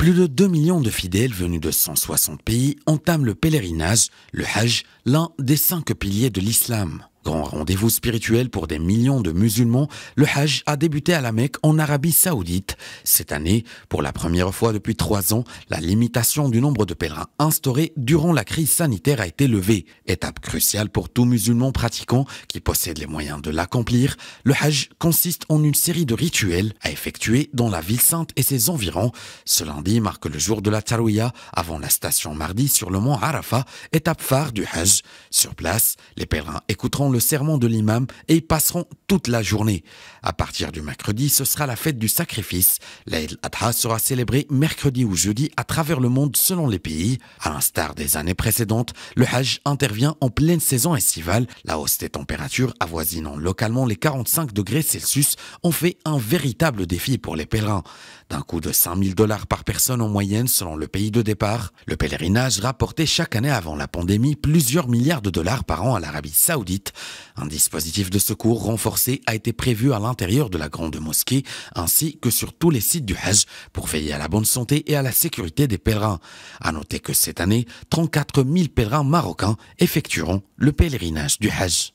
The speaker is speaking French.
Plus de 2 millions de fidèles venus de 160 pays entament le pèlerinage, le Hajj, l'un des cinq piliers de l'islam. Grand rendez-vous spirituel pour des millions de musulmans, le Hajj a débuté à la Mecque en Arabie Saoudite. Cette année, pour la première fois depuis trois ans, la limitation du nombre de pèlerins instaurée durant la crise sanitaire a été levée. Étape cruciale pour tout musulman pratiquant qui possède les moyens de l'accomplir, le Hajj consiste en une série de rituels à effectuer dans la ville sainte et ses environs. Ce lundi marque le jour de la Tarouya avant la station mardi sur le mont Arafat, étape phare du Hajj. Sur place, les pèlerins écouteront le serment de l'imam et y passeront toute la journée. À partir du mercredi, ce sera la fête du sacrifice. L'Aïd Adha sera célébrée mercredi ou jeudi à travers le monde selon les pays. À l'instar des années précédentes, le Hajj intervient en pleine saison estivale. La hausse des températures avoisinant localement les 45 degrés Celsius ont fait un véritable défi pour les pèlerins. D'un coût de 5000 dollars par personne en moyenne selon le pays de départ, le pèlerinage rapportait chaque année avant la pandémie plusieurs milliards de dollars par an à l'Arabie saoudite. Un dispositif de secours renforcé a été prévu à l'intérieur de la grande mosquée ainsi que sur tous les sites du Hajj pour veiller à la bonne santé et à la sécurité des pèlerins. À noter que cette année, 34 000 pèlerins marocains effectueront le pèlerinage du Hajj.